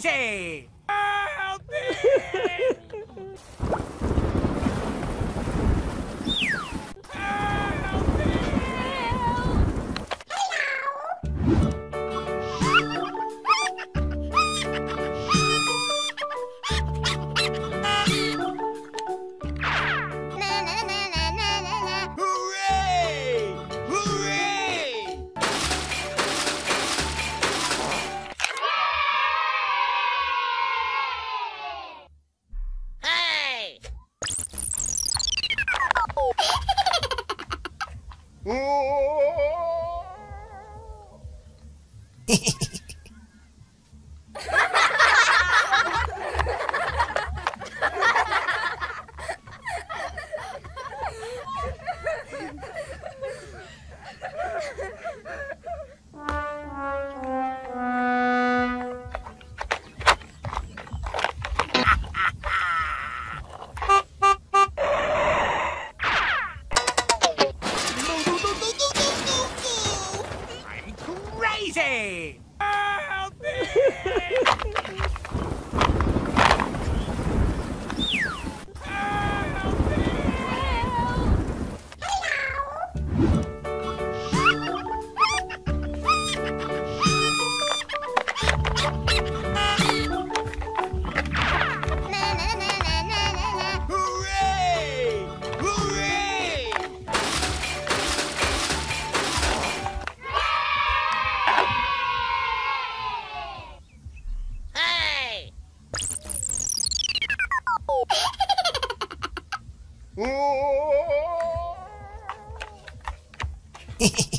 crazy! Hey! hice! ¡Ah, うおー。